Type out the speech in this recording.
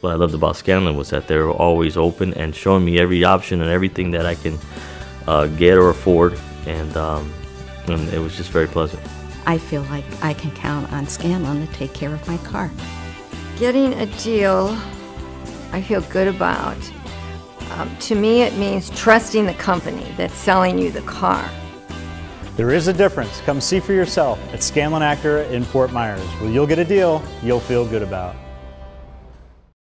what I loved about Scanlon was that they were always open and showing me every option and everything that I can uh, get or afford, and, um, and it was just very pleasant. I feel like I can count on Scanlon to take care of my car. Getting a deal I feel good about. Um, to me, it means trusting the company that's selling you the car. There is a difference. Come see for yourself at Scanlon Acura in Fort Myers, where you'll get a deal you'll feel good about.